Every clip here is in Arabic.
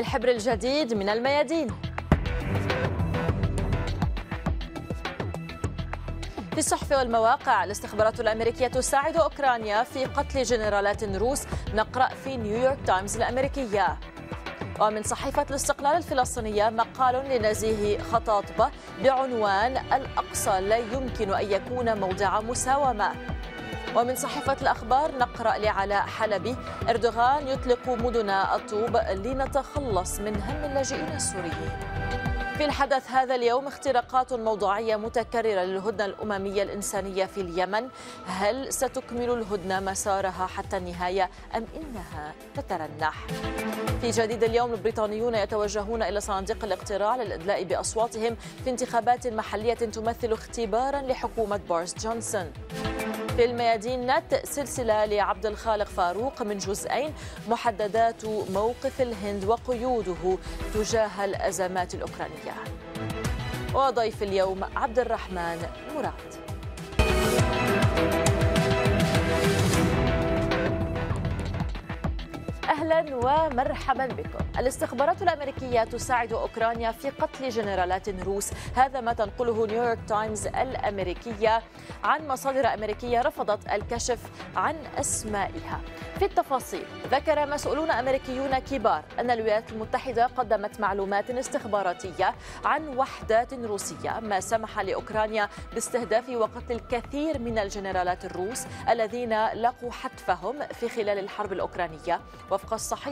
بالحبر الجديد من الميادين. في الصحف والمواقع الاستخبارات الأمريكية تساعد أوكرانيا في قتل جنرالات روس نقرأ في نيويورك تايمز الأمريكية. ومن صحيفة الاستقلال الفلسطينية مقال لنزيه خطاطبة بعنوان الأقصى لا يمكن أن يكون موضع مساومة. ومن صحيفة الأخبار نقرأ لعلاء حلبي أردوغان يطلق مدن الطوب لنتخلص من هم اللاجئين السوريين. في الحدث هذا اليوم اختراقات موضوعية متكررة للهدنة الأممية الإنسانية في اليمن. هل ستكمل الهدنة مسارها حتى النهاية أم إنها تترنح؟ في جديد اليوم البريطانيون يتوجهون إلى صناديق الاقتراع للإدلاء بأصواتهم في انتخابات محلية تمثل اختبارا لحكومة بوريس جونسون. في الميادين نت سلسلة لعبد الخالق فاروق من جزئين محددات موقف الهند وقيوده تجاه الأزمات الأوكرانية. وضيف اليوم عبد الرحمن مراد. ومرحبا بكم. الاستخبارات الأمريكية تساعد أوكرانيا في قتل جنرالات روس، هذا ما تنقله نيويورك تايمز الأمريكية عن مصادر أمريكية رفضت الكشف عن أسمائها. في التفاصيل ذكر مسؤولون أمريكيون كبار أن الولايات المتحدة قدمت معلومات استخباراتية عن وحدات روسية ما سمح لأوكرانيا باستهداف وقتل الكثير من الجنرالات الروس الذين لقوا حتفهم في خلال الحرب الأوكرانية وفق الصحيفة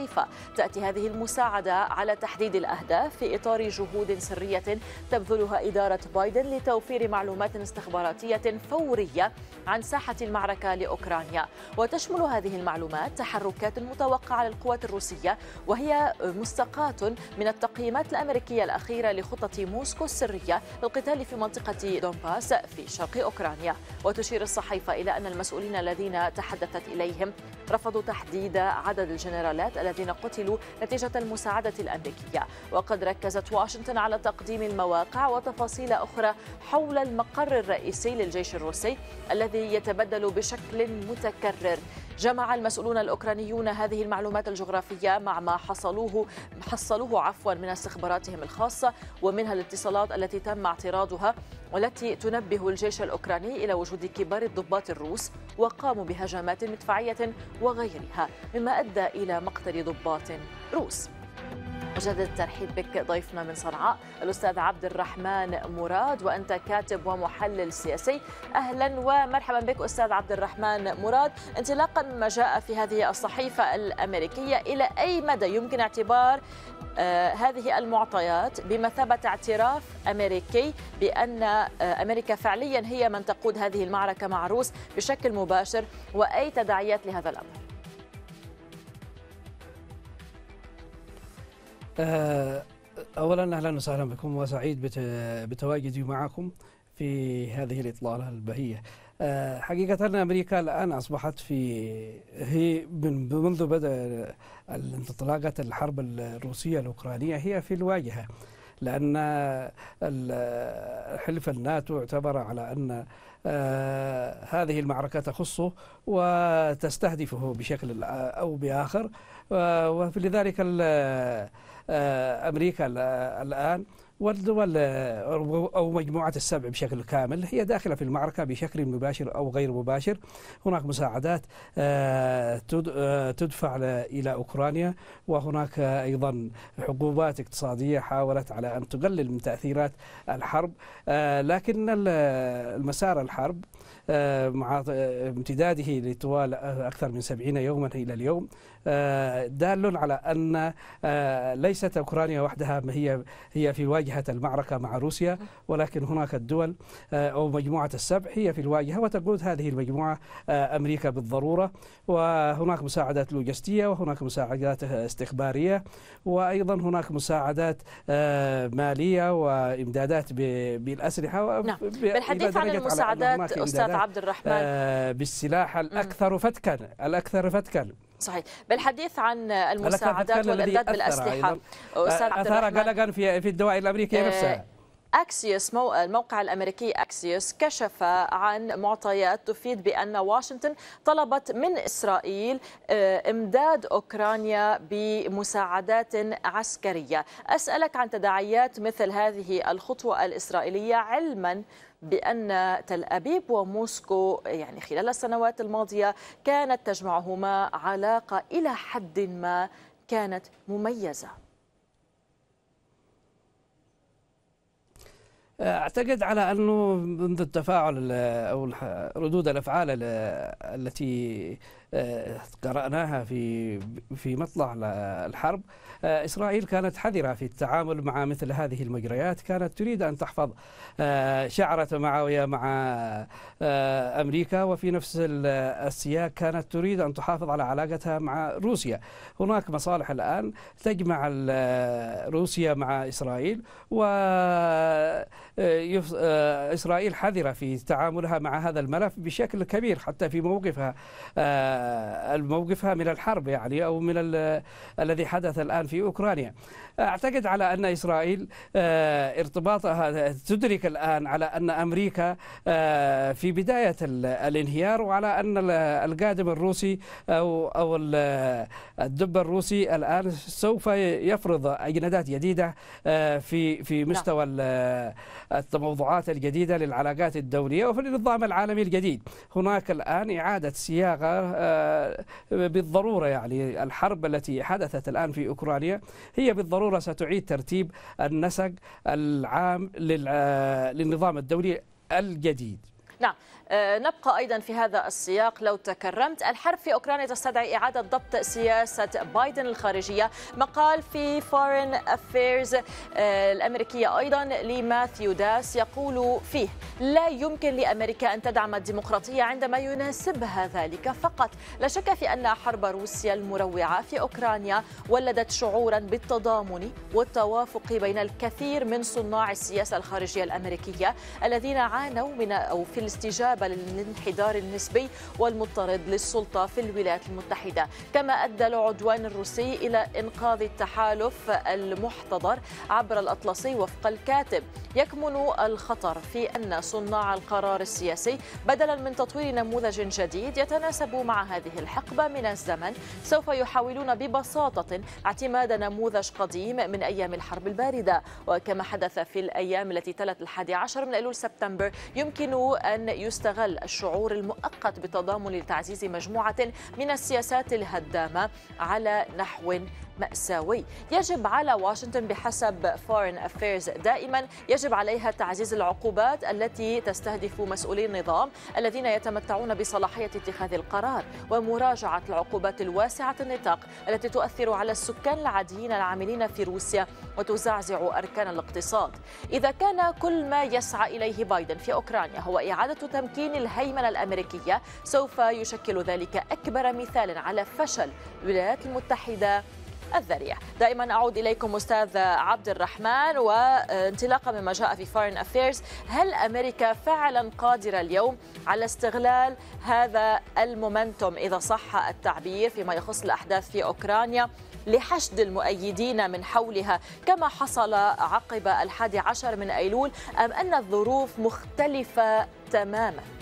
تأتي هذه المساعدة على تحديد الأهداف في إطار جهود سرية تبذلها إدارة بايدن لتوفير معلومات استخباراتية فورية عن ساحة المعركة لأوكرانيا. وتشمل هذه المعلومات تحركات متوقعة للقوات الروسية وهي مستقاة من التقييمات الأمريكية الأخيرة لخطة موسكو السرية للقتال في منطقة دونباس في شرق أوكرانيا. وتشير الصحيفة إلى أن المسؤولين الذين تحدثت إليهم رفضوا تحديد عدد الجنرالات الذين قتلوا نتيجة المساعدة الأمريكية. وقد ركزت واشنطن على تقديم المواقع وتفاصيل أخرى حول المقر الرئيسي للجيش الروسي الذي يتبدل بشكل متكرر. جمع المسؤولون الأوكرانيون هذه المعلومات الجغرافية مع ما حصلوه حصلوه عفوا من استخباراتهم الخاصة ومنها الاتصالات التي تم اعتراضها والتي تنبه الجيش الأوكراني إلى وجود كبار الضباط الروس وقاموا بهجمات مدفعية وغيرها مما أدى إلى مقتل ضباط روس. أجدد الترحيب بك ضيفنا من صنعاء الأستاذ عبد الرحمن مراد وأنت كاتب ومحلل سياسي. أهلا ومرحبا بك أستاذ عبد الرحمن مراد. انطلاقا مما جاء في هذه الصحيفة الأمريكية إلى أي مدى يمكن اعتبار هذه المعطيات بمثابة اعتراف أمريكي بأن آه أمريكا فعليا هي من تقود هذه المعركة مع روس بشكل مباشر وأي تداعيات لهذا الأمر اولا أهلا وسهلا بكم وسعيد بتواجدي معكم في هذه الإطلالة البهية. حقيقه أمريكا الآن أصبحت في هي من منذ بدا انطلاقه الحرب الروسية الأوكرانية هي في الواجهة. لأن حلف الناتو اعتبر على أن آه هذه المعركة تخصه وتستهدفه بشكل أو بآخر ولذلك آه أمريكا الآن والدول أو مجموعة السبع بشكل كامل هي داخلة في المعركة بشكل مباشر أو غير مباشر. هناك مساعدات تدفع إلى أوكرانيا وهناك أيضا حقوبات اقتصادية حاولت على أن تقلل من تأثيرات الحرب. لكن المسار الحرب مع امتداده لطوال أكثر من سبعين يوما إلى اليوم دال على أن ليست أوكرانيا وحدها هي هي في واجهة المعركة مع روسيا ولكن هناك الدول أو مجموعة السبع هي في الواجهة وتقود هذه المجموعة أمريكا بالضرورة وهناك مساعدات لوجستية وهناك مساعدات استخبارية وأيضا هناك مساعدات مالية وإمدادات بالأسلحة نعم. بالحديث عن المساعدات أستاذ عبد الرحمن. بالسلاح الأكثر فتكا الأكثر فتكا. صحيح. بالحديث عن المساعدات والامداد بالأسلحة. أستاذ عبد الرحمن. قلقا في في الدوائر الأمريكية نفسها. أكسيوس الموقع الأمريكي أكسيوس كشف عن معطيات تفيد بأن واشنطن طلبت من إسرائيل آه، إمداد أوكرانيا بمساعدات عسكرية. أسألك عن تداعيات مثل هذه الخطوة الإسرائيلية علما بأن تل أبيب وموسكو يعني خلال السنوات الماضية كانت تجمعهما علاقة إلى حد ما كانت مميزة. أعتقد على أنه منذ التفاعل أو ردود الأفعال التي آه، قرأناها في في مطلع الحرب. آه، إسرائيل كانت حذرة في التعامل مع مثل هذه المجريات كانت تريد أن تحفظ آه، شعرة معاوية مع أمريكا وفي نفس السياق كانت تريد أن تحافظ على علاقتها مع روسيا. هناك مصالح الآن تجمع روسيا مع إسرائيل و إسرائيل حذرة في تعاملها مع هذا الملف بشكل كبير حتى في موقفها موقفها من الحرب يعني أو من الذي حدث الآن في أوكرانيا. أعتقد على أن إسرائيل آه، ارتباطها تدرك الآن على أن أمريكا آه، في بداية الانهيار وعلى أن القادم الروسي أو أو الدب الروسي الآن سوف يفرض أجندات جديدة آه، في في نعم. مستوى الموضوعات الجديدة للعلاقات الدولية وفي النظام العالمي الجديد هناك الآن إعادة صياغة بالضرورة يعني الحرب التي حدثت الآن في أوكرانيا هي بالضرورة بالضرورة ستعيد ترتيب النسق العام للنظام الدولي الجديد. نعم. آه، نبقى أيضا في هذا السياق. لو تكرمت الحرب في أوكرانيا تستدعي إعادة ضبط سياسة بايدن الخارجية. مقال في فورين أفيرز الأمريكية أيضا لماثيو داس يقول فيه لا يمكن لأمريكا أن تدعم الديمقراطية عندما يناسبها ذلك. فقط لا شك في أن حرب روسيا المروعة في أوكرانيا ولدت شعورا بالتضامن والتوافق بين الكثير من صناع السياسة الخارجية الأمريكية الذين عانوا من أو في الاستجابة استجابة للانحدار النسبي والمضطرد للسلطة في الولايات المتحدة. كما أدى العدوان الروسي إلى إنقاذ التحالف المحتضر عبر الأطلسي وفق الكاتب. يكمن الخطر في أن صناع القرار السياسي بدلا من تطوير نموذج جديد يتناسب مع هذه الحقبة من الزمن سوف يحاولون ببساطة اعتماد نموذج قديم من أيام الحرب الباردة. وكما حدث في الأيام التي تلت الحادي عشر من أيلول سبتمبر يمكن أن يستخدم يستغل الشعور المؤقت بالتضامن لتعزيز مجموعة من السياسات الهدامة على نحو مأساوي. يجب على واشنطن بحسب فورين أفيرز دائما يجب عليها تعزيز العقوبات التي تستهدف مسؤولي النظام الذين يتمتعون بصلاحية اتخاذ القرار ومراجعة العقوبات الواسعة النطاق التي تؤثر على السكان العاديين العاملين في روسيا وتزعزع أركان الاقتصاد. إذا كان كل ما يسعى إليه بايدن في أوكرانيا هو إعادة تمكين الهيمنة الأمريكية سوف يشكل ذلك أكبر مثال على فشل الولايات المتحدة الذريع. دائما أعود إليكم أستاذ عبد الرحمن وانطلاقا مما جاء في فارن أفيرز هل أمريكا فعلا قادرة اليوم على استغلال هذا المومنتوم؟ إذا صح التعبير فيما يخص الأحداث في أوكرانيا لحشد المؤيدين من حولها كما حصل عقب الحادي عشر من أيلول أم أن الظروف مختلفة تماماً؟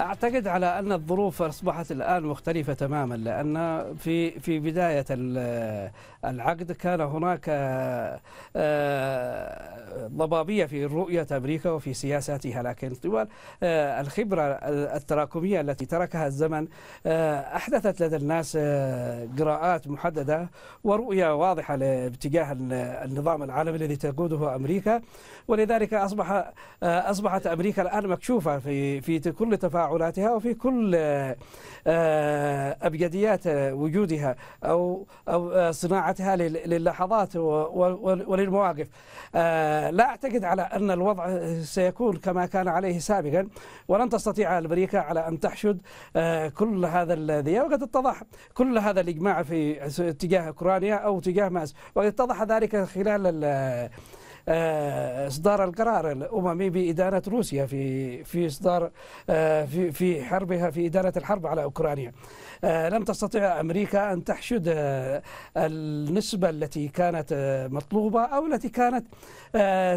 أعتقد على أن الظروف أصبحت الآن مختلفة تماما لأن في في بداية العقد كان هناك آه، ضبابية في رؤية أمريكا وفي سياساتها لكن طوال آه، الخبرة التراكمية التي تركها الزمن آه، أحدثت لدى الناس قراءات محددة ورؤية واضحة باتجاه النظام العالمي الذي تقوده أمريكا ولذلك أصبح أصبحت أمريكا الآن مكشوفة في في كل تفاعلاتها وفي كل ابجديات وجودها أو أو صناعه مراجعتها للحظات وللمواقف. آه، لا أعتقد على أن الوضع سيكون كما كان عليه سابقا ولن تستطيع أمريكا على أن تحشد آه، كل هذا الذي وقد اتضح كل هذا الإجماع في اتجاه أوكرانيا أو اتجاه ماس. وقد اتضح ذلك خلال إصدار القرار الاممي بادانه روسيا في في إصدار في في حربها في إدانة الحرب على أوكرانيا. لم تستطع أمريكا أن تحشد النسبة التي كانت مطلوبة أو التي كانت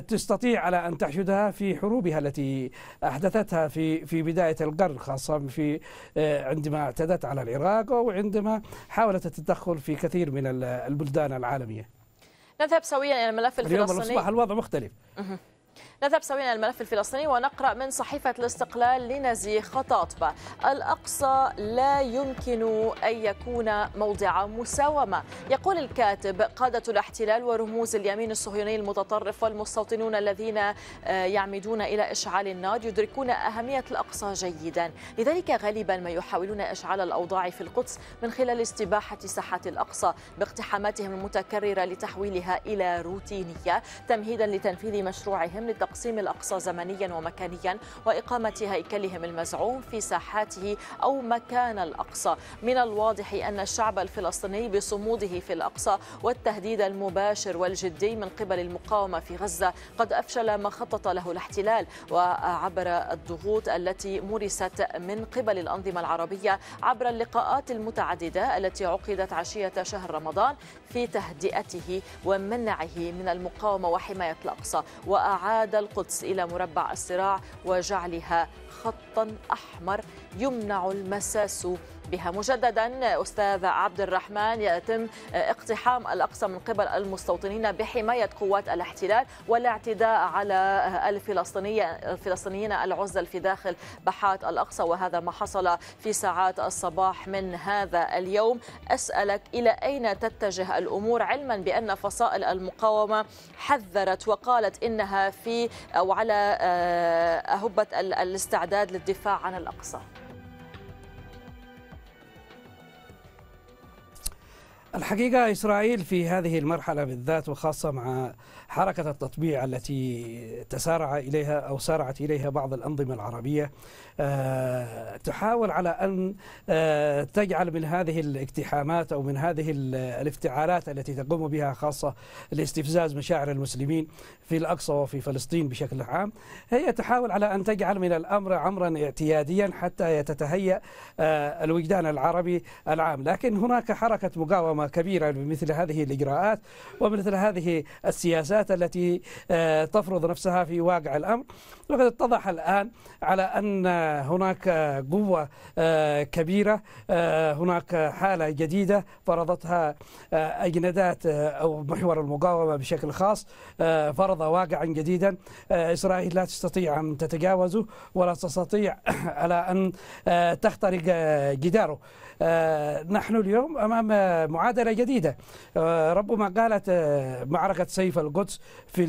تستطيع على أن تحشدها في حروبها التي أحدثتها في في بداية القرن خاصة في عندما اعتدت على العراق أو عندما حاولت التدخل في كثير من البلدان العالمية نذهب سويا إلى الملف الفلسطيني اليوم أصبح الوضع مختلف. نذهب سويا الملف الفلسطيني ونقرأ من صحيفة الاستقلال لنزيه خطاطبة الأقصى لا يمكن أن يكون موضع مساومة. يقول الكاتب قادة الاحتلال ورموز اليمين الصهيوني المتطرف والمستوطنون الذين يعمدون إلى إشعال النار يدركون أهمية الأقصى جيدا. لذلك غالبا ما يحاولون إشعال الأوضاع في القدس من خلال استباحة ساحات الأقصى باقتحاماتهم المتكررة لتحويلها إلى روتينية تمهيدا لتنفيذ مشروعهم لتقسيم الأقصى زمنيا ومكانيا وإقامة هيكلهم المزعوم في ساحاته أو مكان الأقصى. من الواضح أن الشعب الفلسطيني بصموده في الأقصى والتهديد المباشر والجدي من قبل المقاومة في غزة قد أفشل ما خطط له الاحتلال. وعبر الضغوط التي مورست من قبل الأنظمة العربية عبر اللقاءات المتعددة التي عقدت عشية شهر رمضان في تهدئته ومنعه من المقاومة وحماية الأقصى. وأعاد القدس إلى مربع الصراع وجعلها خطا أحمر يمنع المساس بها. مجددا أستاذ عبد الرحمن يتم اقتحام الأقصى من قبل المستوطنين بحماية قوات الاحتلال والاعتداء على الفلسطينيه الفلسطينيين العزل في داخل باحات الأقصى. وهذا ما حصل في ساعات الصباح من هذا اليوم. أسألك إلى أين تتجه الأمور؟ علما بأن فصائل المقاومة حذرت وقالت إنها في أو على أهبة الاستعداد للدفاع عن الأقصى. الحقيقة إسرائيل في هذه المرحلة بالذات وخاصة مع حركة التطبيع التي تسارع إليها أو سارعت إليها بعض الأنظمة العربية تحاول على أن تجعل من هذه الاقتحامات أو من هذه الافتعالات التي تقوم بها خاصة لاستفزاز مشاعر المسلمين في الأقصى وفي فلسطين بشكل عام هي تحاول على أن تجعل من الأمر أمرا اعتياديا حتى يتتهيأ الوجدان العربي العام. لكن هناك حركة مقاومة كبيرة بمثل هذه الإجراءات ومثل هذه السياسات التي تفرض نفسها في واقع الأمر. وقد اتضح الآن على أن هناك قوة كبيرة هناك حالة جديدة فرضتها أجندات أو محور المقاومة بشكل خاص فرض واقعا جديدا إسرائيل لا تستطيع أن تتجاوزه ولا تستطيع على أن تخترق جداره. نحن اليوم أمام معادلة جديدة. ربما قالت معركة سيف القدس في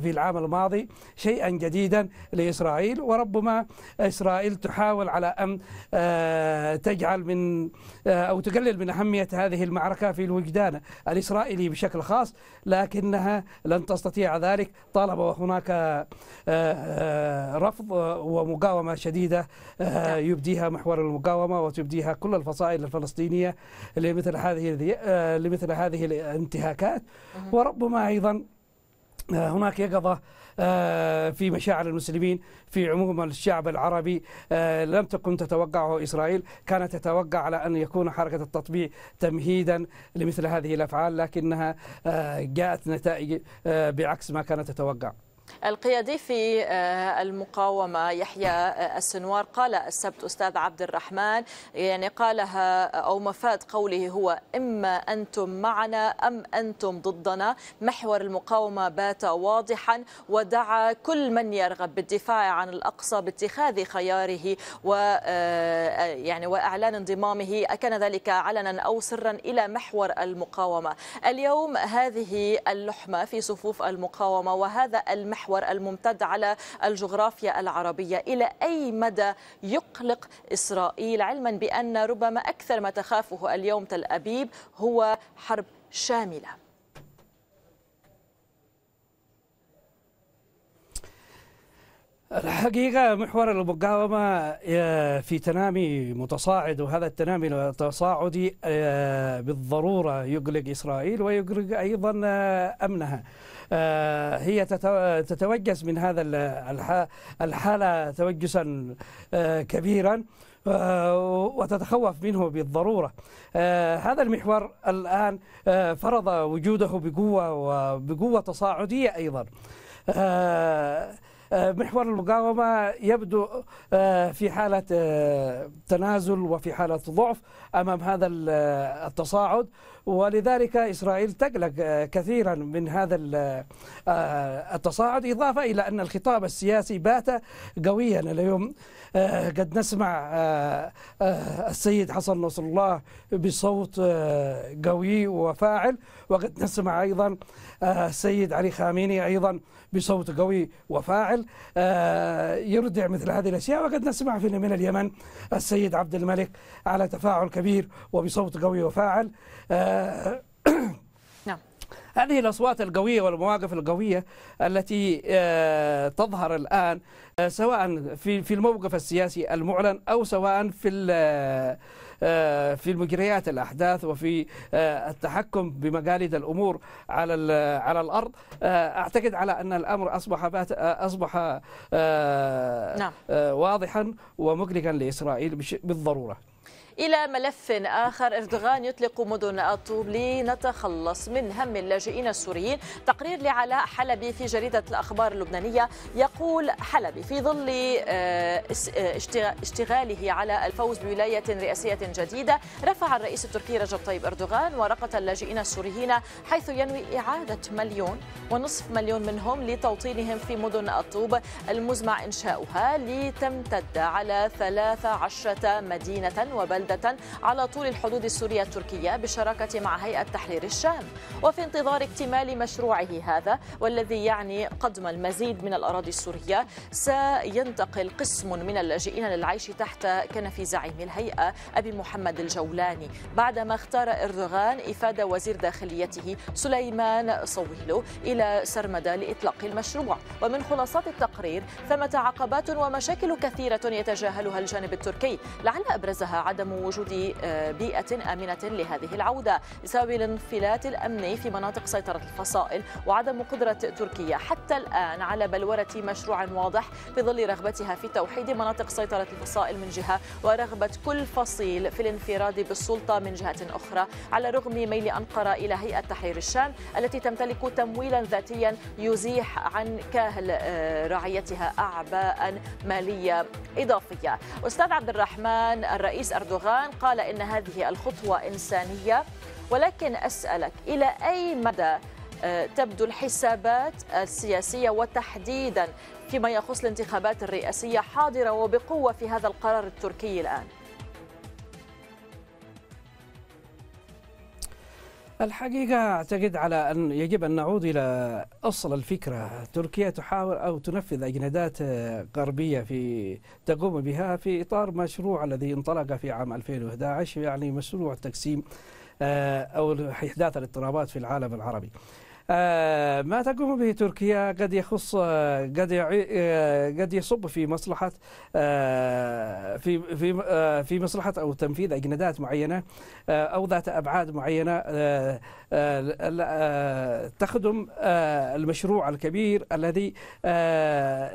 في العام الماضي شيئا جديدا لإسرائيل وربما إسرائيل تحاول على أن تجعل من أو تقلل من أهمية هذه المعركة في الوجدان الإسرائيلي بشكل خاص لكنها لن تستطيع ذلك طالما هناك رفض ومقاومة شديدة يبديها محور المقاومة وتبديها كل الفصائل الفلسطينية لمثل هذه لمثل هذه الانتهاكات. وربما أيضا هناك يقظة في مشاعر المسلمين في عموم الشعب العربي لم تكن تتوقعه إسرائيل. كانت تتوقع على أن يكون حركة التطبيع تمهيدا لمثل هذه الأفعال لكنها جاءت نتائج بعكس ما كانت تتوقع. القيادي في المقاومة يحيى السنوار قال السبت أستاذ عبد الرحمن. يعني قالها أو مفاد قوله هو إما أنتم معنا أم أنتم ضدنا. محور المقاومة بات واضحا ودعا كل من يرغب بالدفاع عن الأقصى باتخاذ خياره و يعني وإعلان انضمامه. كان ذلك علنا أو سرا إلى محور المقاومة. اليوم هذه اللحمة في صفوف المقاومة وهذا المحور المحور الممتد على الجغرافيا العربية. إلى أي مدى يقلق إسرائيل؟ علما بأن ربما أكثر ما تخافه اليوم تل أبيب هو حرب شاملة. الحقيقة محور المقاومة في تنامي متصاعد وهذا التنامي التصاعدي بالضرورة يقلق إسرائيل ويقلق أيضا أمنها. هي تتوجس من هذا الحالة توجسا كبيرا وتتخوف منه بالضرورة. هذا المحور الآن فرض وجوده بقوة وبقوة تصاعدية أيضا. محور المقاومة يبدو في حالة تنازل وفي حالة ضعف أمام هذا التصاعد. ولذلك إسرائيل تقلق كثيرا من هذا التصاعد إضافة إلى أن الخطاب السياسي بات قويا اليوم. قد نسمع السيد حسن نصر الله بصوت قوي وفاعل وقد نسمع أيضا السيد علي خاميني أيضا بصوت قوي وفاعل يردع مثل هذه الأشياء. وقد نسمع من اليمن السيد عبد الملك على تفاعل كبير وبصوت قوي وفاعل. نعم. هذه الأصوات القوية والمواقف القوية التي تظهر الآن سواء في في الموقف السياسي المعلن أو سواء في في المجريات الأحداث وفي التحكم بمقاليد الأمور على على الأرض أعتقد على أن الأمر أصبح أصبح نعم. واضحا ومقلقا لإسرائيل بالضرورة إلى ملف آخر إردوغان يطلق مدن الطوب لنتخلص من هم اللاجئين السوريين. تقرير لعلاء حلبي في جريدة الأخبار اللبنانية يقول حلبي في ظل آه، آه، اشتغاله على الفوز بولاية رئاسية جديدة رفع الرئيس التركي رجب طيب إردوغان ورقة اللاجئين السوريين حيث ينوي إعادة مليون ونصف مليون منهم لتوطينهم في مدن الطوب المزمع إنشاؤها لتمتد على 13 مدينة وبلدة واحدة على طول الحدود السورية التركية بالشراكة مع هيئة تحرير الشام. وفي انتظار اكتمال مشروعه هذا والذي يعني قدم المزيد من الأراضي السورية سينتقل قسم من اللاجئين للعيش تحت كنف زعيم الهيئة أبي محمد الجولاني بعدما اختار إردوغان إفادة وزير داخليته سليمان صويلو إلى سرمدة لإطلاق المشروع. ومن خلاصات التقرير ثمة عقبات ومشاكل كثيرة يتجاهلها الجانب التركي لعل أبرزها عدم وجود آه، بيئة آمنة لهذه العودة بسبب الانفلات الأمني في مناطق سيطرة الفصائل وعدم قدرة تركيا. حتى الآن على بلورة مشروع واضح في ظل رغبتها في توحيد مناطق سيطرة الفصائل من جهة ورغبة كل فصيل في الانفراد بالسلطة من جهة أخرى على رغم ميل أنقرة إلى هيئة تحرير الشام التي تمتلك تمويلا ذاتيا يزيح عن كاهل آه، رعيتها أعباء مالية إضافية. أستاذ عبد الرحمن الرئيس أردوغان أردوغان قال إن هذه الخطوة إنسانية ولكن أسألك إلى أي مدى آه، تبدو الحسابات السياسية وتحديدا فيما يخص الانتخابات الرئاسية حاضرة وبقوة في هذا القرار التركي الآن؟ الحقيقة أعتقد على أن يجب أن نعود إلى أصل الفكرة. تركيا تحاول أو تنفذ أجندات غربية في تقوم بها في إطار مشروع الذي انطلق في عام 2011 يعني مشروع تقسيم آه، أو إحداث الاضطرابات في العالم العربي. ما تقوم به تركيا. قد يخص آه، قد قد يصب في مصلحة في في في مصلحة أو تنفيذ أجندات معينة أو ذات أبعاد معينة تخدم المشروع الكبير الذي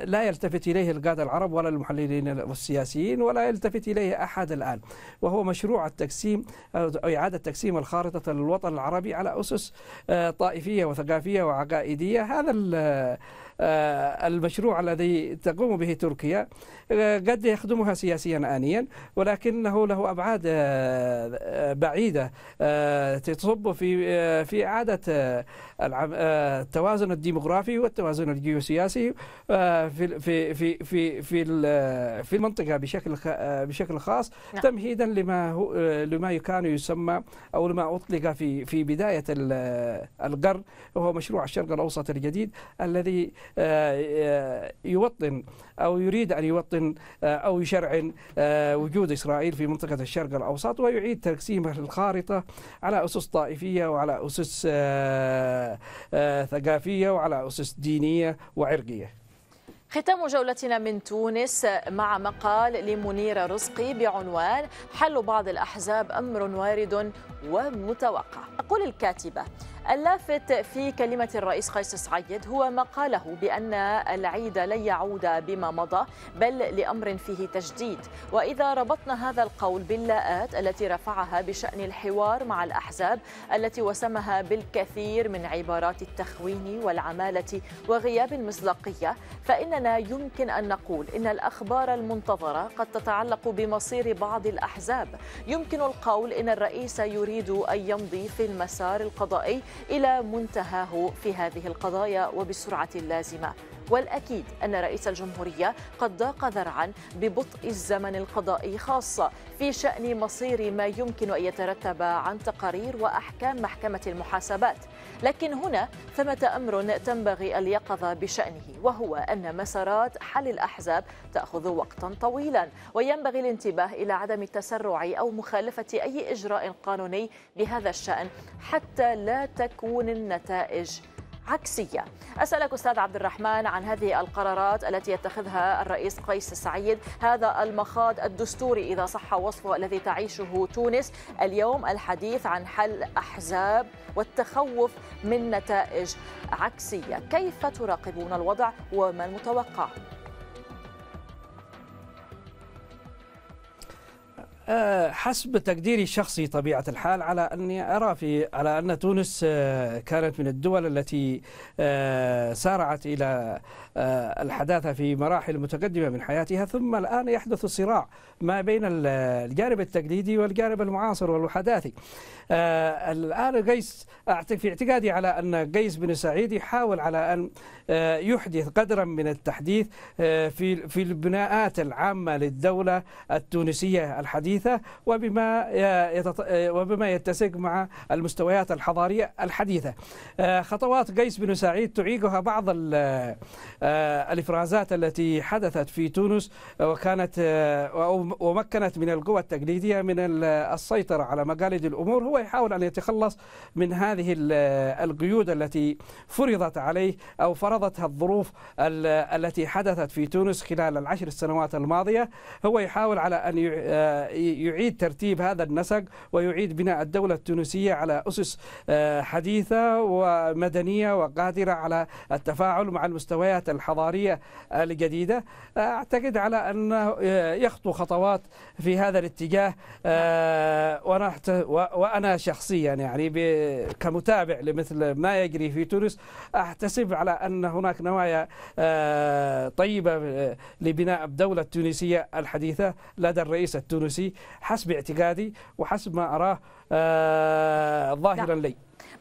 لا يلتفت إليه القادة العرب ولا المحللين والسياسيين ولا يلتفت إليه أحد الآن وهو مشروع التقسيم أو إعادة تقسيم الخارطة للوطن العربي على أسس طائفية وثقافيه وعقائديه هذا آه، المشروع الذي تقوم به تركيا آه، قد يخدمها سياسيا آنيا ولكنه له أبعاد آه، بعيدة تصب في في إعادة التوازن الديمغرافي والتوازن الجيوسياسي في في في في في في المنطقة بشكل بشكل خاص نعم. تمهيدا لما هو لما كان يسمى أو لما أطلق في في بداية القرن وهو مشروع الشرق الأوسط الجديد الذي آه، يوطن أو يريد أن يوطن آه، أو يشرعن آه، وجود إسرائيل في منطقة الشرق الأوسط ويعيد تقسيم الخارطة على أسس طائفية وعلى أسس ثقافية وعلى أسس دينية وعرقية. ختام جولتنا من تونس مع مقال لمنيرة رزقي بعنوان حل بعض الأحزاب أمر وارد ومتوقع. تقول الكاتبة اللافت في كلمة الرئيس قيس سعيد هو ما قاله بأن العيد لن يعود بما مضى بل لأمر فيه تجديد. وإذا ربطنا هذا القول باللاءات التي رفعها بشأن الحوار مع الأحزاب التي وسمها بالكثير من عبارات التخوين والعمالة وغياب المصداقية فإننا يمكن أن نقول إن الأخبار المنتظرة قد تتعلق بمصير بعض الأحزاب. يمكن القول إن الرئيس يريد أن يمضي في المسار القضائي إلى منتهاه في هذه القضايا وبسرعة لازمة. والأكيد أن رئيس الجمهورية قد ضاق ذرعا ببطء الزمن القضائي خاصة في شأن مصير ما يمكن أن يترتب عن تقارير وأحكام محكمة المحاسبات. لكن هنا ثمة أمر تنبغي اليقظة بشأنه وهو أن مسارات حل الأحزاب تأخذ وقتا طويلا وينبغي الانتباه إلى عدم التسرع أو مخالفة أي إجراء قانوني بهذا الشأن حتى لا تكون النتائج عكسية. أسألك أستاذ عبد الرحمن عن هذه القرارات التي يتخذها الرئيس قيس سعيد. هذا المخاض الدستوري إذا صح وصفه الذي تعيشه تونس. اليوم الحديث عن حل أحزاب والتخوف من نتائج عكسية. كيف تراقبون الوضع وما المتوقع؟ حسب تقديري الشخصي طبيعة الحال على أني أرى في على أن تونس آه، كانت من الدول التي آه، سارعت إلى الحداثة في مراحل متقدمة من حياتها ثم الآن يحدث صراع ما بين الجانب التقليدي والجانب المعاصر والحداثي الآن قيس في اعتقادي على أن قيس بن سعيد يحاول على أن يحدث قدرا من التحديث في في البناءات العامة للدولة التونسية الحديثة. الحديثة وبما وبما يتسق مع المستويات الحضارية الحديثة. آه، خطوات قيس بن سعيد تعيقها بعض آه، الإفرازات التي حدثت في تونس وكانت آه، ومكنت من القوى التقليدية من السيطرة على مقاليد الأمور. هو يحاول أن يتخلص من هذه القيود التي فرضت عليه أو فرضتها الظروف التي حدثت في تونس خلال العشر السنوات الماضية. هو يحاول على أن يعيد ترتيب هذا النسق ويعيد بناء الدولة التونسية على أسس آه، حديثة ومدنية وقادرة على التفاعل مع المستويات الحضارية الجديدة. أعتقد على أنه يخطو خطوات في هذا الاتجاه. آه، وأنا شخصيا يعني كمتابع لمثل ما يجري في تونس أحتسب على أن هناك نوايا آه، طيبة لبناء الدولة التونسية الحديثة لدى الرئيس التونسي. حسب اعتقادي وحسب ما أراه آه، ظاهرا نعم. لي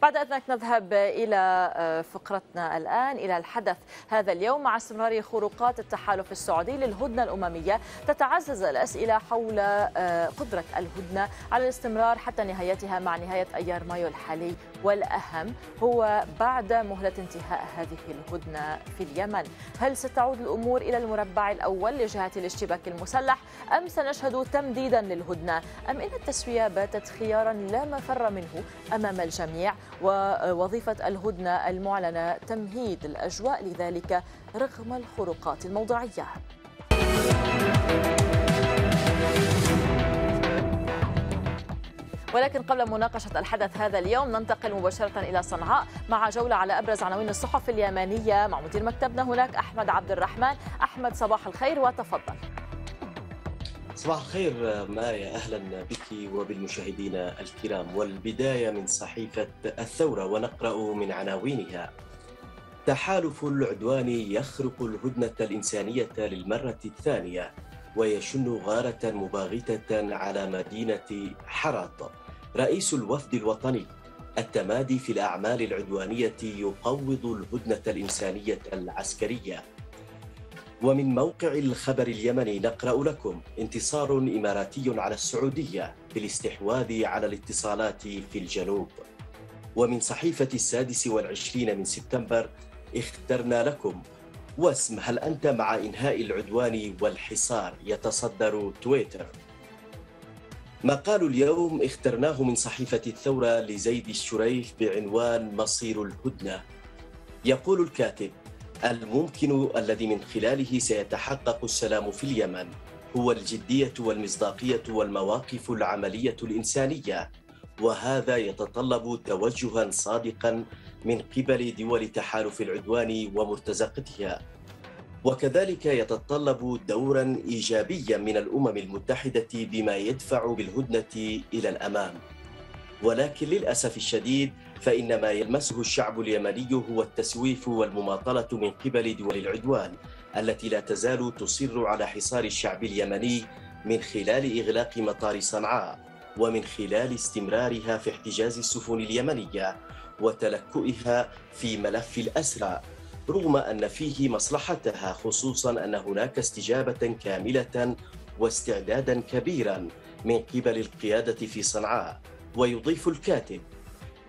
بعد إذنك نذهب إلى آه، فقرتنا الآن إلى الحدث هذا اليوم مع استمرار خروقات التحالف السعودي للهدنة الأممية تتعزز الأسئلة حول آه، قدرة الهدنة على الاستمرار حتى نهايتها مع نهاية أيار مايو الحالي والأهم هو بعد مهلة انتهاء هذه الهدنة في اليمن. هل ستعود الأمور إلى المربع الأول لجهة الاشتباك المسلح أم سنشهد تمديدا للهدنة؟ أم إن التسوية باتت خيارا لا مفر منه أمام الجميع؟ ووظيفة الهدنة المعلنة تمهيد الأجواء لذلك رغم الخروقات الموضوعية ولكن قبل مناقشة الحدث هذا اليوم ننتقل مباشرة إلى صنعاء مع جولة على أبرز عناوين الصحف اليمنية. مع مدير مكتبنا هناك أحمد عبد الرحمن. أحمد صباح الخير وتفضل. صباح الخير مايا أهلا بك وبالمشاهدين الكرام. والبداية من صحيفة الثورة ونقرأ من عناوينها. تحالف العدوان يخرق الهدنة الإنسانية للمرة الثانية ويشن غارة مباغتة على مدينة حرط. رئيس الوفد الوطني التمادي في الأعمال العدوانية يقوض الهدنة الإنسانية العسكرية. ومن موقع الخبر اليمني نقرأ لكم انتصار إماراتي على السعودية في الاستحواذ على الاتصالات في الجنوب. ومن صحيفة السادس والعشرين من سبتمبر اخترنا لكم واسم هل أنت مع إنهاء العدوان والحصار يتصدر تويتر؟ مقال اليوم اخترناه من صحيفة الثورة لزيد الشريف بعنوان مصير الهدنة. يقول الكاتب الممكن الذي من خلاله سيتحقق السلام في اليمن هو الجدية والمصداقية والمواقف العملية الإنسانية وهذا يتطلب توجها صادقا من قبل دول تحالف العدوان ومرتزقتها. وكذلك يتطلب دورا ايجابيا من الأمم المتحدة بما يدفع بالهدنة إلى الأمام. ولكن للأسف الشديد فان ما يلمسه الشعب اليمني هو التسويف والمماطلة من قبل دول العدوان التي لا تزال تصر على حصار الشعب اليمني من خلال إغلاق مطار صنعاء ومن خلال استمرارها في احتجاز السفن اليمنية وتلكؤها في ملف الأسرى رغم أن فيه مصلحتها خصوصا أن هناك استجابة كاملة واستعدادا كبيرا من قبل القيادة في صنعاء ويضيف الكاتب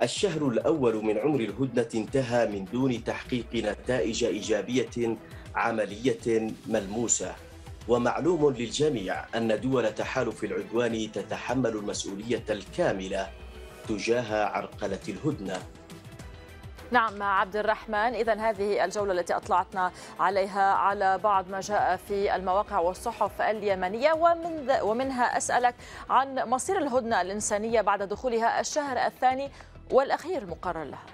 الشهر الأول من عمر الهدنة انتهى من دون تحقيق نتائج إيجابية عملية ملموسة. ومعلوم للجميع أن دول تحالف العدوان تتحمل المسؤولية الكاملة تجاه عرقلة الهدنة. نعم عبد الرحمن إذا هذه الجولة التي أطلعتنا عليها على بعض ما جاء في المواقع والصحف اليمنية. ومن ومنها أسألك عن مصير الهدنة الإنسانية بعد دخولها الشهر الثاني. والأخير المقرر لها.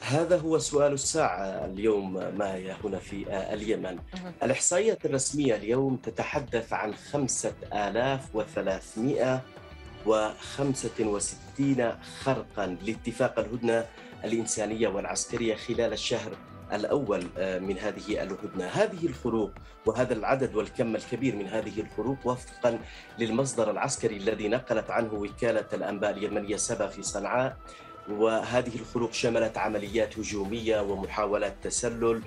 هذا هو سؤال الساعة اليوم مايا هنا في اليمن. الإحصائيات الرسمية اليوم تتحدث عن 5300 و65 خرقا لاتفاق الهدنة الإنسانية والعسكرية خلال الشهر الأول من هذه الهدنة. هذه الخروق وهذا العدد والكم الكبير من هذه الخروق وفقا للمصدر العسكري الذي نقلت عنه وكالة الأنباء اليمنية سبا في صنعاء. وهذه الخروق شملت عمليات هجومية ومحاولات تسلل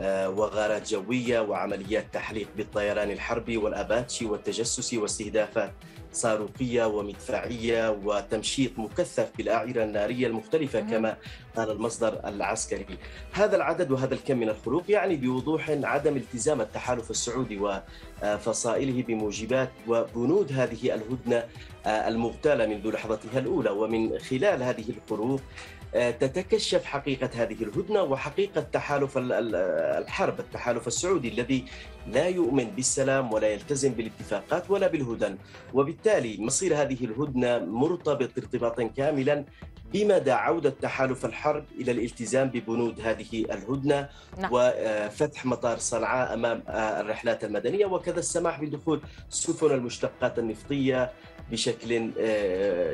وغارات جوية وعمليات تحليق بالطيران الحربي والأباتشي والتجسس واستهدافات صاروخية ومدفعية وتمشيط مكثف بالأعيرة النارية المختلفة كما قال المصدر العسكري. هذا العدد وهذا الكم من الخروق يعني بوضوح عدم التزام التحالف السعودي وفصائله بموجبات وبنود هذه الهدنة المغتالة منذ لحظتها الأولى. ومن خلال هذه الخروق تتكشف حقيقة هذه الهدنة وحقيقة تحالف الحرب التحالف السعودي الذي لا يؤمن بالسلام ولا يلتزم بالاتفاقات ولا بالهدن وبالتالي مصير هذه الهدنة مرتبط ارتباطا كاملا بمدى عودة تحالف الحرب إلى الالتزام ببنود هذه الهدنة نعم. وفتح مطار صنعاء أمام الرحلات المدنية وكذا السماح بدخول سفن المشتقات النفطية بشكل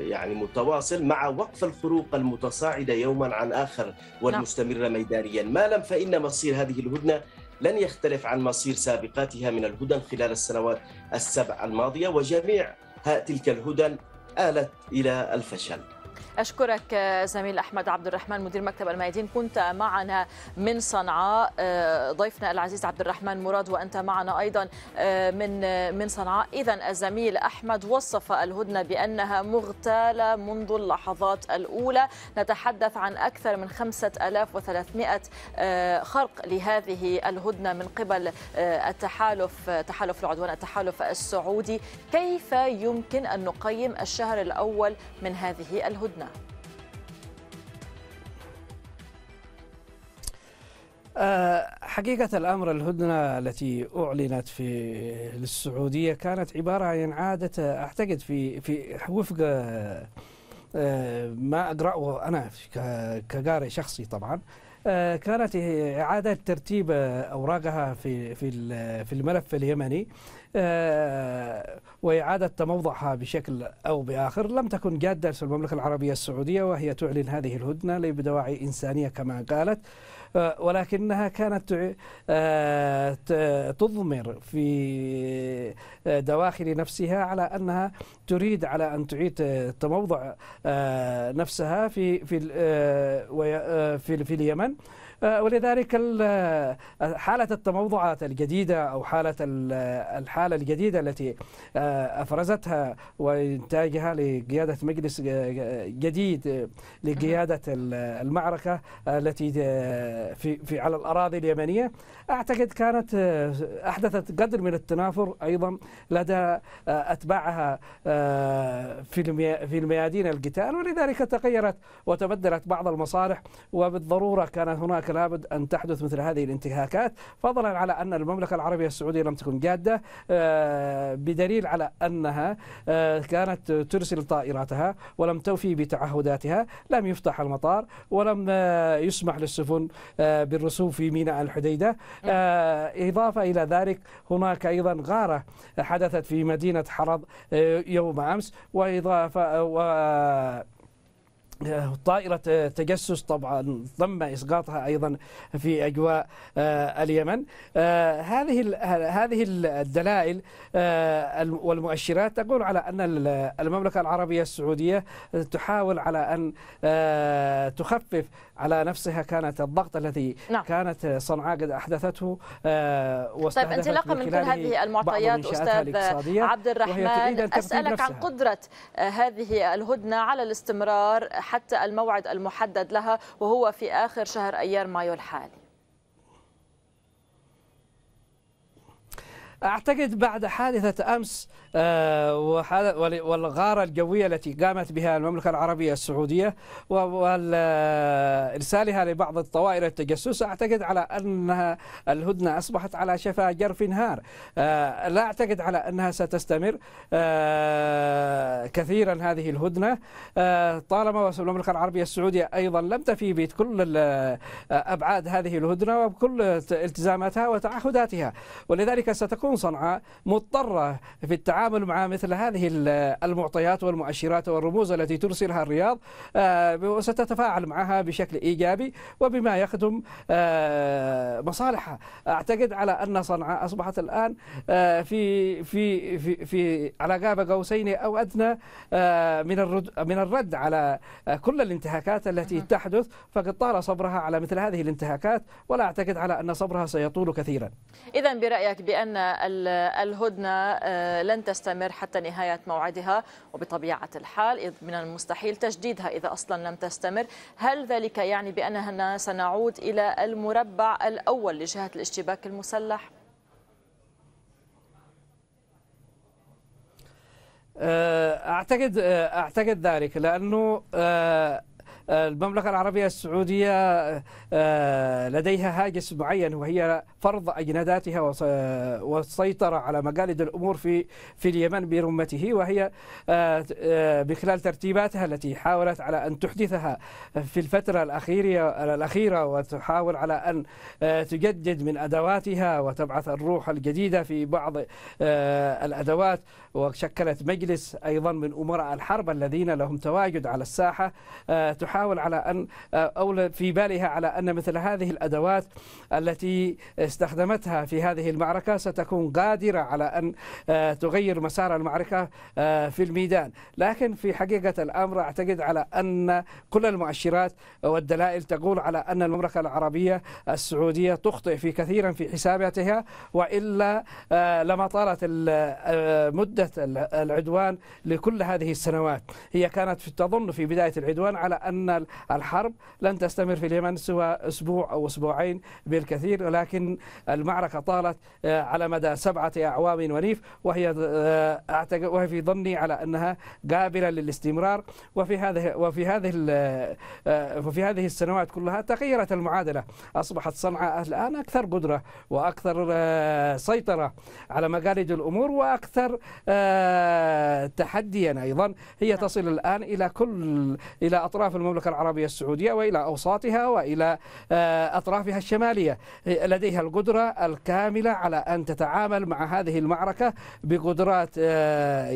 يعني متواصل مع وقف الخروق المتصاعدة يوما عن آخر والمستمرة ميدانيا. ما لم فإن مصير هذه الهدنة لن يختلف عن مصير سابقاتها من الهدن خلال السنوات السبع الماضية وجميع تلك الهدن آلت إلى الفشل. أشكرك زميل أحمد عبد الرحمن مدير مكتب الميادين. كنت معنا من صنعاء ضيفنا العزيز عبد الرحمن مراد وأنت معنا أيضا من من صنعاء. إذا الزميل أحمد وصف الهدنة بأنها مغتالة منذ اللحظات الأولى. نتحدث عن أكثر من 5300 خرق لهذه الهدنة من قبل التحالف تحالف العدوان التحالف السعودي. كيف يمكن أن نقيم الشهر الأول من هذه الهدنة؟ حقيقة الأمر الهدنة التي أعلنت في للسعودية كانت عبارة عن إعادة أعتقد في في وفق ما أقرأه أنا كقارئ شخصي طبعا كانت إعادة ترتيب أوراقها في في في الملف اليمني وإعادة تموضعها بشكل أو بآخر لم تكن جادة في المملكة العربية السعودية وهي تعلن هذه الهدنة بدواعي إنسانية كما قالت. ولكنها كانت تضمر في دواخل نفسها على أنها تريد على أن تعيد تموضع نفسها في في, في اليمن. ولذلك حالة التموضعات الجديدة أو حالة الحالة الجديدة التي أفرزتها وإنتاجها لقيادة مجلس جديد لقيادة المعركة التي في, في على الأراضي اليمنية. أعتقد كانت أحدثت قدر من التنافر أيضا لدى أتباعها في في الميادين القتال. ولذلك تغيرت وتبدلت بعض المصالح وبالضرورة كانت هناك لابد أن تحدث مثل هذه الانتهاكات فضلا على أن المملكة العربية السعودية لم تكن جادة بدليل على أنها كانت ترسل طائراتها ولم توفي بتعهداتها لم يفتح المطار ولم يسمح للسفن بالرسوب في ميناء الحديدة. إضافة إلى ذلك هناك أيضا غارة حدثت في مدينة حرض يوم أمس وإضافة و طائرة تجسس طبعا تم إسقاطها أيضا في أجواء آه، اليمن. آه، هذه هذه الدلائل آه، والمؤشرات تقول على أن المملكة العربية السعودية تحاول على أن تخفف على نفسها كانت الضغط الذي نعم. كانت صنعاء قد أحدثته طيب انطلاقا من كل هذه المعطيات أستاذ عبد الرحمن أسألك عن قدرة هذه الهدنة على الاستمرار. حتى الموعد المحدد لها وهو في آخر شهر أيار مايو الحالي. أعتقد بعد حادثة أمس آه، والغارة الجوية التي قامت بها المملكة العربية السعودية وإرسالها لبعض الطوائر التجسس أعتقد على أنها الهدنة أصبحت على شفا جرف نهار آه، لا أعتقد على أنها ستستمر. آه، كثيرا هذه الهدنة. طالما المملكة العربية السعودية أيضا لم تفي بكل أبعاد هذه الهدنة وبكل التزاماتها وتعهداتها. ولذلك ستكون صنعاء مضطرة في التعامل مع مثل هذه المعطيات والمؤشرات والرموز التي ترسلها الرياض آه، وستتفاعل معها بشكل إيجابي وبما يخدم آه، مصالحها أعتقد على أن صنعاء أصبحت الآن آه، في في في في على قاب قوسين أو أدنى من الرد من الرد على كل الانتهاكات التي تحدث فقد طال صبرها على مثل هذه الانتهاكات ولا أعتقد على أن صبرها سيطول كثيرا. اذا برأيك بأن الهدنة لن تستمر حتى نهاية موعدها وبطبيعة الحال من المستحيل تجديدها إذا أصلا لم تستمر هل ذلك يعني بأننا سنعود إلى المربع الأول لجهة الاشتباك المسلح؟ أه، أعتقد أه، أعتقد ذلك لأنه المملكة العربية السعودية آه، لديها هاجس معين وهي فرض أجنداتها والسيطرة على مقاليد الأمور في في اليمن برمته وهي آه، آه، بخلال ترتيباتها التي حاولت على أن تحدثها في الفترة الأخيرة الأخيرة وتحاول على أن تجدد من أدواتها وتبعث الروح الجديدة في بعض الأدوات. وشكلت مجلس أيضا من أمراء الحرب الذين لهم تواجد على الساحة تحاول على أن أو في بالها على أن مثل هذه الأدوات التي استخدمتها في هذه المعركة ستكون قادرة على أن تغير مسار المعركة في الميدان. لكن في حقيقة الأمر أعتقد على أن كل المؤشرات والدلائل تقول على أن المملكة العربية السعودية تخطئ في كثيرا في حساباتها وإلا لما طالت مدة العدوان لكل هذه السنوات. هي كانت تظن في بداية العدوان على أن أن الحرب لن تستمر في اليمن سوى أسبوع أو أسبوعين بالكثير ولكن المعركة طالت آه، على مدى سبعة أعوام ونيف وهي آه، أعتقد وهي في ظني على أنها قابلة للاستمرار. وفي هذه وفي هذه آه، وفي هذه السنوات كلها تغيرت المعادلة. أصبحت صنعاء الآن أكثر قدرة وأكثر سيطرة على مقاليد الأمور وأكثر تحديا أيضا. هي تصل الآن إلى كل إلى أطراف المملكة. العربية السعودية وإلى أوساطها وإلى آه، أطرافها الشمالية لديها القدرة الكاملة على أن تتعامل مع هذه المعركة بقدرات آه،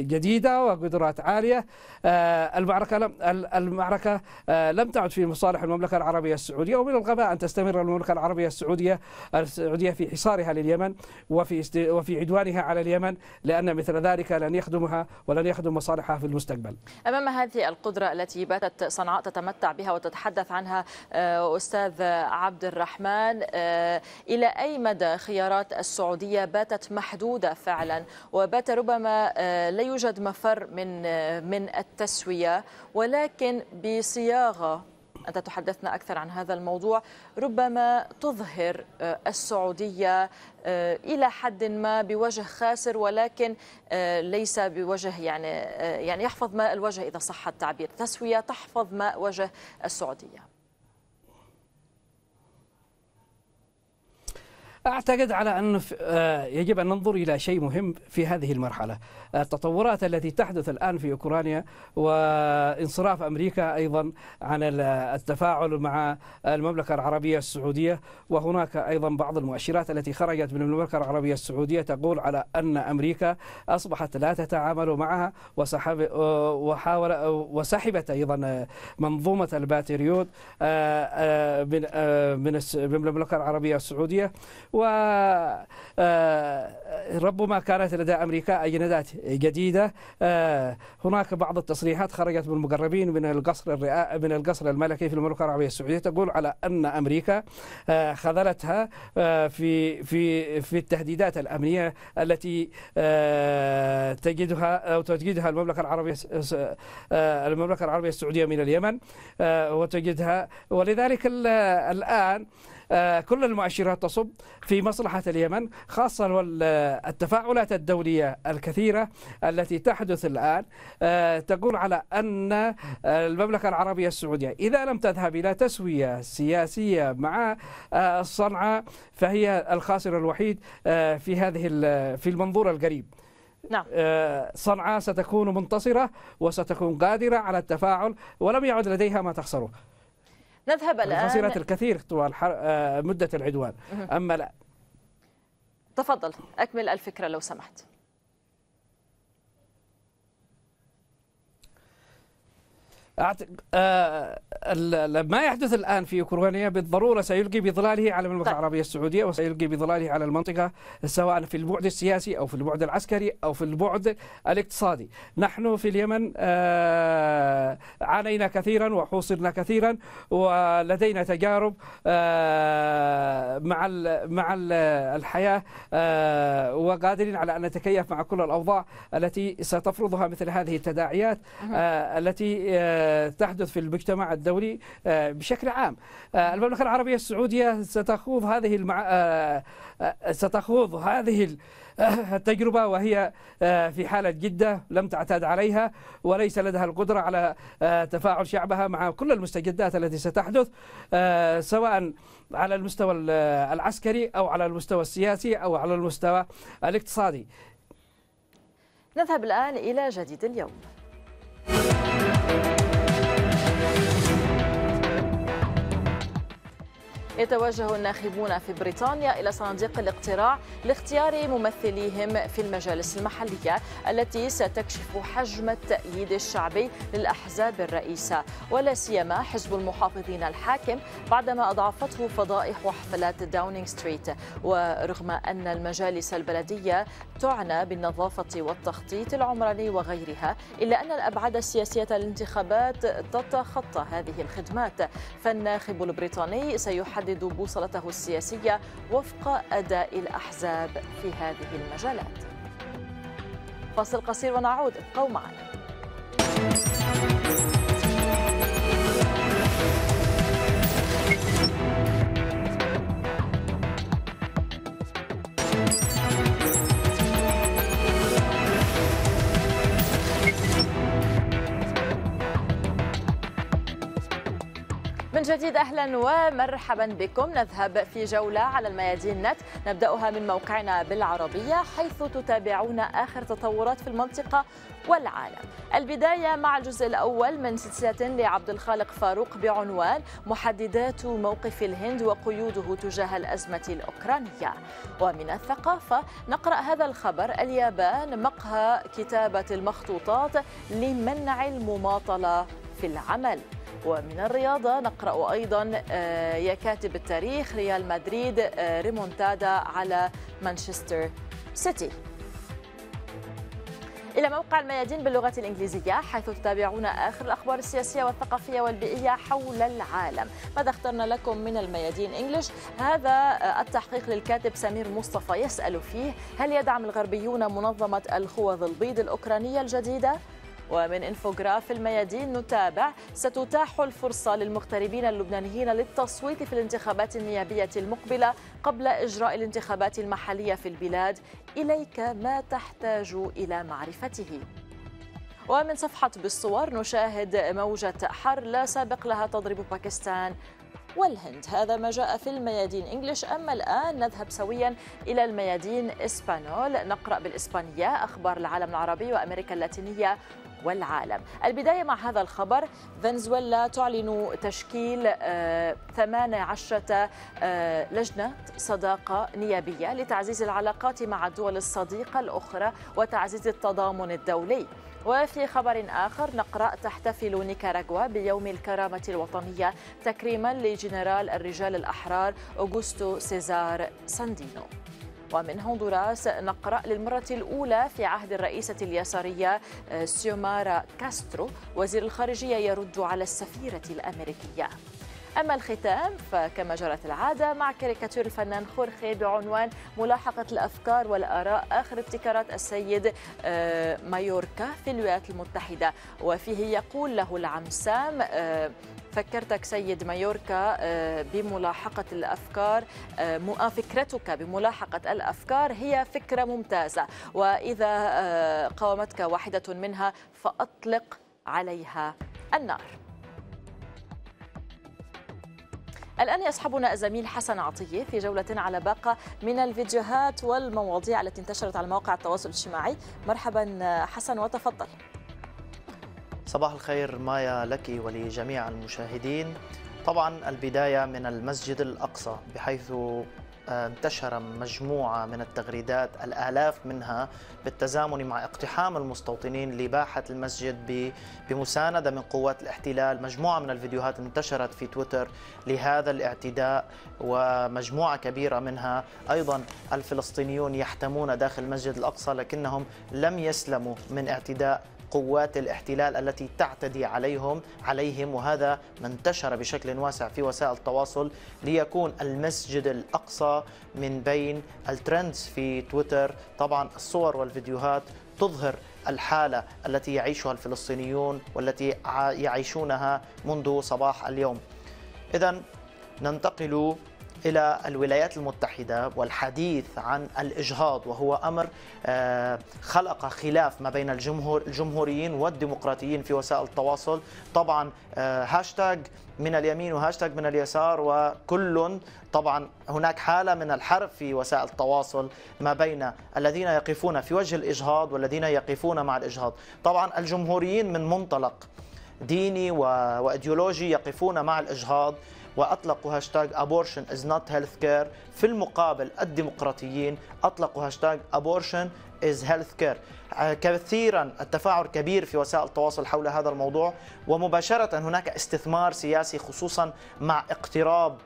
جديدة وقدرات عالية آه، المعركة لم المعركة لم تعد في مصالح المملكة العربية السعودية ومن الغباء أن تستمر المملكة العربية السعودية السعودية في حصارها لليمن وفي وفي عدوانها على اليمن لأن مثل ذلك لن يخدمها ولن يخدم مصالحها في المستقبل. أمام هذه القدرة التي باتت صنعاء تتمتع بها وتتحدث عنها آه، أستاذ عبد الرحمن. آه، إلى أي مدى خيارات السعودية باتت محدودة فعلا؟ وبات ربما آه، لا يوجد مفر من من التسوية ولكن بصياغة أنت تحدثنا أكثر عن هذا الموضوع. ربما تظهر السعودية آه، إلى حد ما بوجه خاسر ولكن آه، ليس بوجه يعني آه، يعني يحفظ ماء الوجه إذا صح التعبير. تسوية تحفظ ماء وجه السعودية. أعتقد على أن آه، يجب أن ننظر إلى شيء مهم في هذه المرحلة، التطورات التي تحدث الآن في أوكرانيا وانصراف أمريكا أيضا عن التفاعل مع المملكة العربية السعودية وهناك أيضا بعض المؤشرات التي خرجت من المملكة العربية السعودية تقول على أن أمريكا أصبحت لا تتعامل معها وسحب وحاول وسحبت أيضا منظومة الباتريوت آه، آه، من المملكة العربية السعودية. وربما كانت لدى أمريكا أجندات جديدة. آه، هناك بعض التصريحات خرجت من المقربين من القصر من القصر الملكي في المملكة العربية السعودية تقول على أن أمريكا خذلتها في في في التهديدات الأمنية التي تجدها أو تجدها المملكة العربية المملكة العربية السعودية من اليمن وتجدها. ولذلك الآن آه، كل المؤشرات تصب في مصلحة اليمن خاصة التفاعلات الدولية الكثيرة التي تحدث الآن آه، تقول على أن المملكة العربية السعودية إذا لم تذهب إلى تسوية سياسية مع آه، صنعاء فهي الخاسر الوحيد في هذه في المنظور القريب نعم. صنعاء ستكون منتصرة وستكون قادرة على التفاعل ولم يعد لديها ما تخسره نذهب الآن خسرت الكثير طوال آه، مدة العدوان. أما لا. تفضل أكمل الفكرة لو سمحت. آه ما يحدث الآن في أوكرانيا بالضرورة سيلقي بظلاله على المملكة طيب. العربية السعودية وسيلقي بظلاله على المنطقة سواء في البعد السياسي أو في البعد العسكري أو في البعد الاقتصادي نحن في اليمن آه عانينا كثيرا وحوصرنا كثيرا ولدينا تجارب آه مع ال مع ال الحياة آه وقادرين على أن نتكيف مع كل الأوضاع التي ستفرضها مثل هذه التداعيات آه التي آه تحدث في المجتمع الدولي آه، بشكل عام. آه، المملكة العربية السعودية ستخوض هذه المع... آه، ستخوض هذه التجربة وهي في حالة جدة لم تعتاد عليها وليس لديها القدرة على تفاعل شعبها مع كل المستجدات التي ستحدث سواء على المستوى العسكري أو على المستوى السياسي أو على المستوى الاقتصادي. نذهب الآن إلى جديد اليوم. يتوجه الناخبون في بريطانيا إلى صناديق الاقتراع لاختيار ممثليهم في المجالس المحلية التي ستكشف حجم التأييد الشعبي للأحزاب الرئيسة. ولا سيما حزب المحافظين الحاكم بعدما أضعفته فضائح وحفلات داونينغ ستريت ورغم أن المجالس البلدية تعنى بالنظافة والتخطيط العمراني وغيرها إلا أن الأبعاد السياسية للانتخابات تتخطى هذه الخدمات. فالناخب البريطاني سيحدد يحدد بوصلته السياسية وفق أداء الأحزاب في هذه المجالات. فاصل قصير ونعود ابقوا معنا. جديد أهلا ومرحبا بكم نذهب في جولة على الميادين نت نبدأها من موقعنا بالعربية حيث تتابعون آخر تطورات في المنطقة والعالم. البداية مع الجزء الأول من سلسلة لعبد الخالق فاروق بعنوان محددات موقف الهند وقيوده تجاه الأزمة الأوكرانية. ومن الثقافة نقرأ هذا الخبر اليابان مقهى كتابة المخطوطات لمنع المماطلة في العمل. ومن الرياضة نقرأ أيضا آه، يا كاتب التاريخ ريال مدريد آه، ريمونتادا على مانشستر سيتي. إلى موقع الميادين باللغة الإنجليزية حيث تتابعون آخر الأخبار السياسية والثقافية والبيئية حول العالم. ماذا اخترنا لكم من الميادين إنجليش هذا آه، التحقيق للكاتب سمير مصطفى يسأل فيه. هل يدعم الغربيون منظمة الخوذ البيض الأوكرانية الجديدة؟ ومن إنفوغراف الميادين نتابع ستتاح الفرصة للمغتربين اللبنانيين للتصويت في الانتخابات النيابية المقبلة قبل إجراء الانتخابات المحلية في البلاد. إليك ما تحتاج إلى معرفته. ومن صفحة بالصور نشاهد موجة حر لا سابق لها تضرب باكستان والهند. هذا ما جاء في الميادين انجلش أما الآن نذهب سويا إلى الميادين إسبانول. نقرأ بالإسبانية. أخبار العالم العربي وأمريكا اللاتينية. والعالم. البداية مع هذا الخبر فنزويلا تعلن تشكيل 18 آه، آه، لجنة صداقة نيابية لتعزيز العلاقات مع الدول الصديقة الأخرى وتعزيز التضامن الدولي. وفي خبر آخر نقرأ تحتفل نيكاراغوا بيوم الكرامة الوطنية تكريما لجنرال الرجال الأحرار أوغوستو سيزار ساندينو. ومن هندوراس نقرأ للمرة الأولى في عهد الرئيسة اليسارية آه، سيومارا كاسترو وزير الخارجية يرد على السفيرة الأمريكية. أما الختام فكما جرت العادة مع كاريكاتير الفنان خورخي بعنوان ملاحقة الأفكار والآراء آخر ابتكارات السيد آه، مايوركا في الولايات المتحدة. وفيه يقول له العم سام آه، فكرتك سيد مايوركا آه، بملاحقة الأفكار فكرتك بملاحقة الأفكار هي فكرة ممتازة. وإذا قاومتك واحدة منها فأطلق عليها النار. الآن يصحبنا الزميل حسن عطية في جولة على باقة من الفيديوهات والمواضيع التي انتشرت على مواقع التواصل الاجتماعي. مرحبا حسن وتفضل. صباح الخير مايا لك ولجميع المشاهدين. طبعا البداية من المسجد الأقصى بحيث انتشر مجموعة من التغريدات الآلاف منها بالتزامن مع اقتحام المستوطنين لباحة المسجد بمساندة من قوات الاحتلال. مجموعة من الفيديوهات انتشرت في تويتر لهذا الاعتداء ومجموعة كبيرة منها أيضا الفلسطينيون يحتمون داخل المسجد الأقصى لكنهم لم يسلموا من اعتداء قوات الاحتلال التي تعتدي عليهم عليهم وهذا ما انتشر بشكل واسع في وسائل التواصل ليكون المسجد الأقصى من بين الترندز في تويتر. طبعا الصور والفيديوهات تظهر الحالة التي يعيشها الفلسطينيون والتي يعيشونها منذ صباح اليوم. اذا ننتقل إلى الولايات المتحدة والحديث عن الإجهاض وهو أمر آه، خلق خلاف ما بين الجمهور الجمهوريين والديمقراطيين في وسائل التواصل. طبعا آه، هاشتاج من اليمين وهاشتاج من اليسار وكل طبعا هناك حالة من الحرب في وسائل التواصل ما بين الذين يقفون في وجه الإجهاض والذين يقفون مع الإجهاض. طبعا الجمهوريين من منطلق ديني وإيديولوجي يقفون مع الإجهاض. وأطلقوا هاشتاج abortion is not health care في المقابل الديمقراطيين أطلقوا هاشتاج abortion is health care كثيرا التفاعل كبير في وسائل التواصل حول هذا الموضوع ومباشرة هناك استثمار سياسي خصوصا مع اقتراب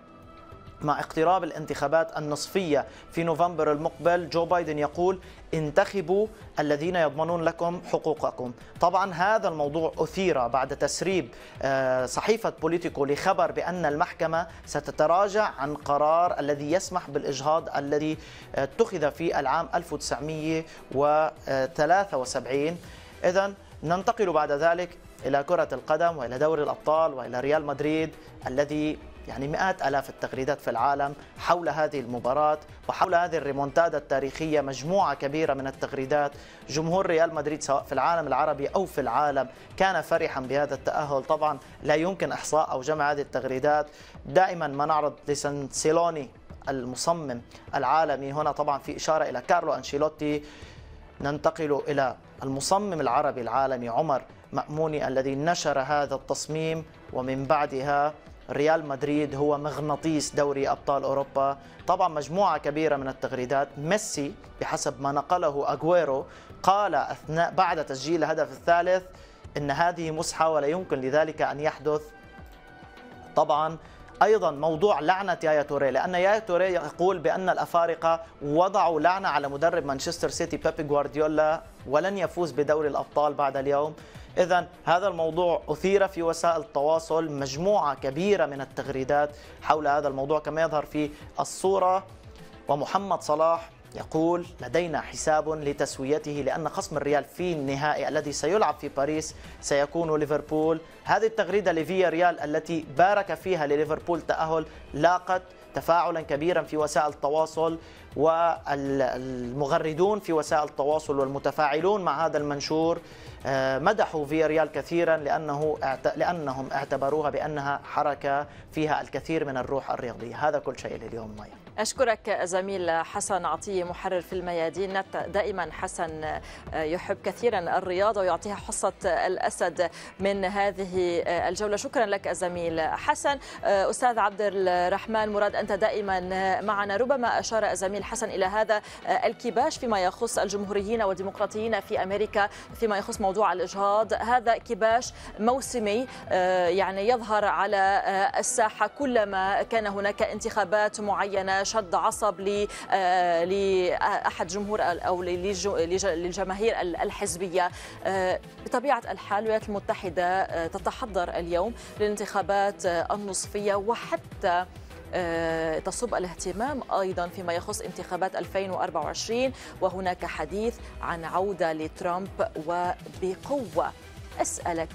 مع اقتراب الانتخابات النصفية في نوفمبر المقبل جو بايدن يقول انتخبوا الذين يضمنون لكم حقوقكم. طبعا هذا الموضوع أثير بعد تسريب آه، صحيفة بوليتيكو لخبر بأن المحكمة ستتراجع عن قرار الذي يسمح بالإجهاض الذي اتخذ في العام 1973 إذا ننتقل بعد ذلك إلى كرة القدم وإلى دوري الأبطال وإلى ريال مدريد الذي يعني مئات آلاف التغريدات في العالم حول هذه المباراة وحول هذه الريمونتادا التاريخية مجموعة كبيرة من التغريدات. جمهور ريال مدريد سواء في العالم العربي أو في العالم كان فرحا بهذا التأهل. طبعا لا يمكن إحصاء أو جمع هذه التغريدات. دائما ما نعرض لسانسيلوني المصمم العالمي. هنا طبعا في إشارة إلى كارلو أنشيلوتي. ننتقل إلى المصمم العربي العالمي عمر مأموني الذي نشر هذا التصميم ومن بعدها ريال مدريد هو مغناطيس دوري أبطال أوروبا. طبعا مجموعة كبيرة من التغريدات. ميسي بحسب ما نقله أغويرو قال أثناء بعد تسجيل الهدف الثالث إن هذه مسحه ولا يمكن لذلك أن يحدث. طبعا أيضا موضوع لعنة يايا توري لأن يايا توري يقول بأن الأفارقة وضعوا لعنة على مدرب مانشستر سيتي بيبي غوارديولا ولن يفوز بدوري الأبطال بعد اليوم. إذا هذا الموضوع أثير في وسائل التواصل مجموعة كبيرة من التغريدات حول هذا الموضوع كما يظهر في الصورة. ومحمد صلاح يقول لدينا حساب لتسويته لأن خصم الريال في النهائي الذي سيلعب في باريس سيكون ليفربول. هذه التغريدة لفيا ريال التي بارك فيها لليفربول تأهل لاقت تفاعلا كبيرا في وسائل التواصل والمغردون في وسائل التواصل والمتفاعلون مع هذا المنشور آه، مدحوا فياريال كثيرا لأنه لأنهم اعتبروها بأنها حركة فيها الكثير من الروح الرياضية، هذا كل شيء لليوم مايا. أشكرك زميل حسن عطية محرر في الميادين دائما حسن يحب كثيرا الرياضة ويعطيها حصة الأسد من هذه الجولة. شكرا لك زميل حسن. أستاذ عبد الرحمن مراد أنت دائما معنا. ربما أشار زميل حسن إلى هذا الكباش فيما يخص الجمهوريين والديمقراطيين في أمريكا فيما يخص موضوع الإجهاض. هذا كباش موسمي يعني يظهر على الساحة كلما كان هناك انتخابات معينة شد عصب آه، لأحد جمهور أو للجماهير الحزبية. آه، بطبيعة الحال الولايات المتحدة آه، تتحضر اليوم للانتخابات النصفية وحتى تصب الاهتمام أيضا فيما يخص انتخابات 2024 وهناك حديث عن عودة لترامب وبقوة. أسألك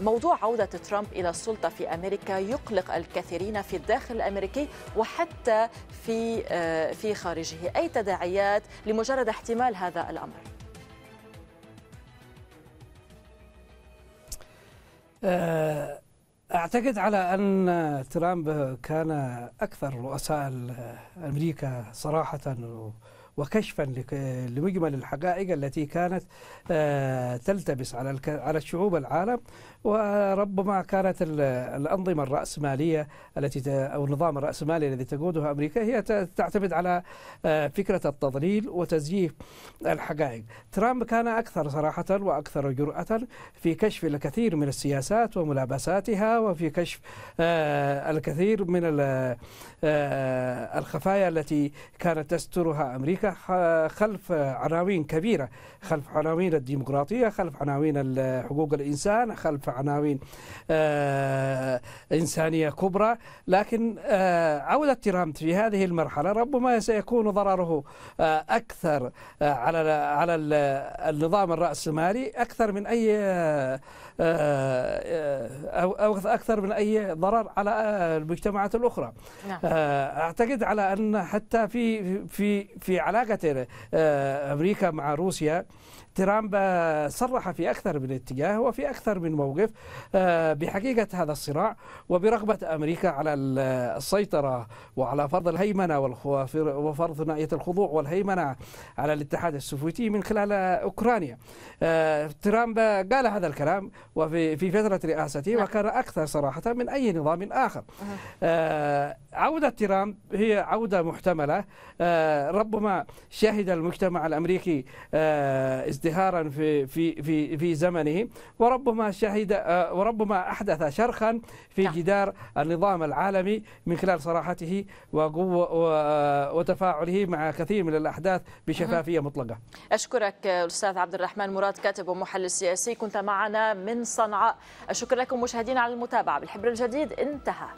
موضوع عودة ترامب إلى السلطة في أمريكا يقلق الكثيرين في الداخل الأمريكي وحتى في آه، في خارجه. أي تداعيات لمجرد احتمال هذا الأمر؟ آه، أعتقد على أن ترامب كان أكثر رؤساء أمريكا صراحة وكشفا لمجمل الحقائق التي كانت آه، تلتبس على على الشعوب العالم. وربما كانت الأنظمة الرأسمالية التي أو النظام الرأسمالي الذي تقودها أمريكا هي تعتمد على آه، فكرة التضليل وتزييف الحقائق. ترامب كان أكثر صراحة وأكثر جرأة في كشف الكثير من السياسات وملابساتها وفي كشف آه، الكثير من الخفايا التي كانت تسترها أمريكا خلف عناوين كبيرة خلف عناوين الديمقراطية خلف عناوين حقوق الإنسان خلف عناوين. آه إنسانية كبرى. لكن آه عودة ترامب في هذه المرحلة ربما سيكون ضرره آه أكثر على على النظام الرأسمالي أكثر من أي أكثر من أي ضرر على المجتمعات الأخرى نعم. أعتقد على أن حتى في في في علاقة آه، أمريكا مع روسيا ترامب صرح في أكثر من اتجاه وفي أكثر من موقف آه، بحقيقة هذا الصراع وبرغبة أمريكا على السيطرة وعلى فرض الهيمنة وفرض ثنائية الخضوع والهيمنة على الاتحاد السوفيتي من خلال أوكرانيا آه، ترامب قال هذا الكلام وفي في فترة رئاسته نعم. وكان أكثر صراحة من أي نظام آخر آه، عودة ترامب هي عودة محتملة ربما شهد المجتمع الأمريكي ازدهارا في في في في زمنه وربما شهد آه، وربما أحدث شرخا في نعم. جدار النظام العالمي من خلال صراحته وقوة وتفاعله مع كثير من الأحداث بشفافية مطلقة. أشكرك الاستاذ عبد الرحمن مراد كاتب ومحلل سياسي كنت معنا من صنعاء. الشكر لكم مشاهدينا على المتابعة. بالحبر الجديد انتهى.